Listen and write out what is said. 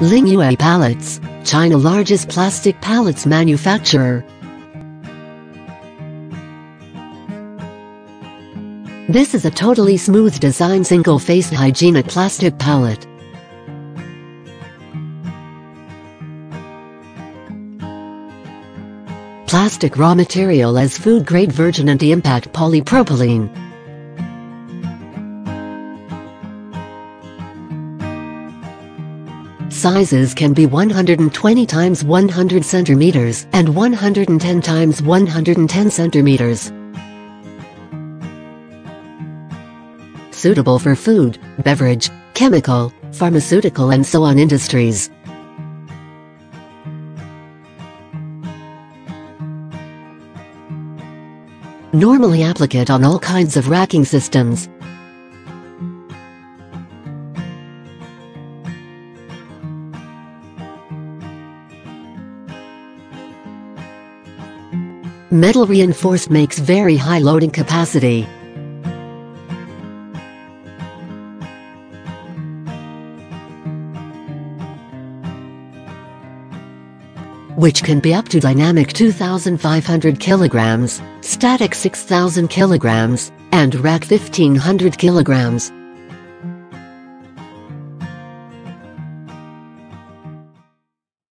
Lingyue Pallets, China largest plastic pallets manufacturer. This is a totally smooth design single-face hygienic plastic pallet. Plastic raw material as food-grade virgin anti-impact polypropylene. Sizes can be 120 times 100 centimeters and 110 times 110 centimeters. Suitable for food, beverage, chemical, pharmaceutical and so on industries. Normally applicate on all kinds of racking systems, Metal reinforced makes very high loading capacity. which can be up to dynamic 2,500 kilograms, static 6,000 kilograms, and rack 1,500 kilograms.